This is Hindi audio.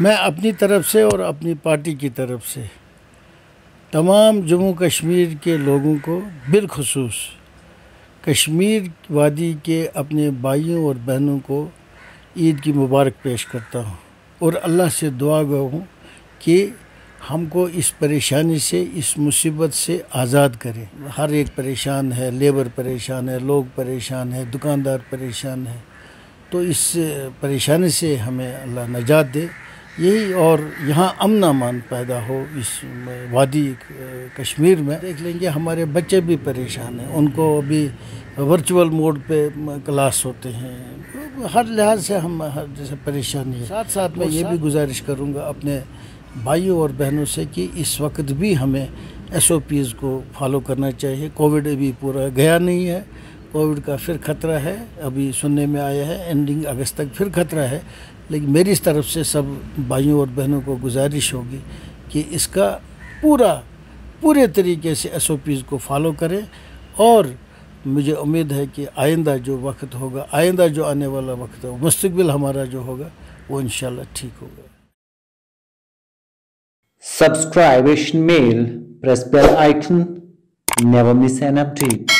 मैं अपनी तरफ़ से और अपनी पार्टी की तरफ़ से तमाम जम्मू कश्मीर के लोगों को बिलखसूस कश्मीर वादी के अपने भाइयों और बहनों को ईद की मुबारक पेश करता हूँ और अल्लाह से दुआ गो हूँ कि हमको इस परेशानी से, इस मुसीबत से आज़ाद करें। हर एक परेशान है, लेबर परेशान है, लोग परेशान है, दुकानदार परेशान है। तो इस परेशानी से हमें अल्लाह नजात दे यही और यहाँ अमन अमान पैदा हो इस वादी कश्मीर में। देख लेंगे हमारे बच्चे भी परेशान हैं। उनको अभी वर्चुअल मोड पे क्लास होते हैं। हर लिहाज से हम हर जैसे परेशानी है। साथ साथ मैं ये भी गुजारिश करूँगा अपने भाइयों और बहनों से कि इस वक्त भी हमें एस को फॉलो करना चाहिए। कोविड अभी पूरा गया नहीं है। कोविड का फिर खतरा है अभी सुनने में आया है एंडिंग अगस्त तक फिर खतरा है लेकिन मेरी तरफ़ से सब भाइयों और बहनों को गुजारिश होगी कि इसका पूरा पूरे तरीके से एस को फॉलो करें और मुझे उम्मीद है कि आइंदा जो वक्त होगा आइंदा जो आने वाला वक्त है मुस्तबिल हमारा जो होगा वो इन ठीक होगा Asian Mail, press bell icon, never miss an update.